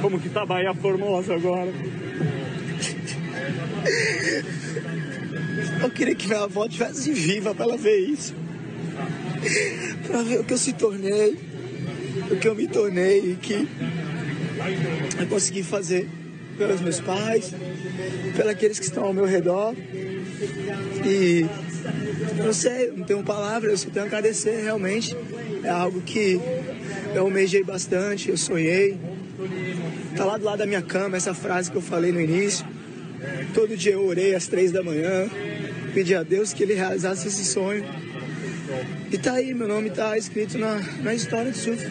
Como que tá Bahia Formosa agora? Eu queria que minha avó estivesse viva para ela ver isso. Para ver o que eu se tornei, o que eu me tornei e que eu consegui fazer pelos meus pais, pelos aqueles que estão ao meu redor. E não sei, não tenho palavras, eu só tenho a agradecer realmente. É algo que eu almejei bastante, eu sonhei. Tá lá do lado da minha cama essa frase que eu falei no início. Todo dia eu orei às três da manhã, pedi a Deus que ele realizasse esse sonho. E tá aí, meu nome tá escrito na, na história do surf.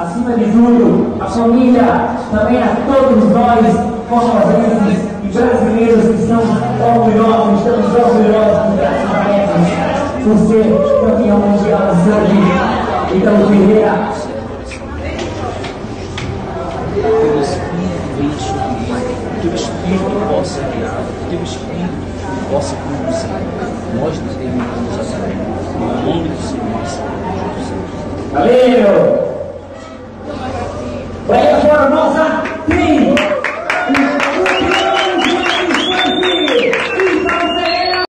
acima de tudo, a família, também a todos nós, formosenses e brasileiros que são orgulhosos, estamos orgulhosos de Brasil por ser campeão mundial surf. Então, Ferreira, ele, teu Espírito possa guiar, teu Espírito possa conduzir. Nós determinamos a tarefa, no nome do Senhor valeu!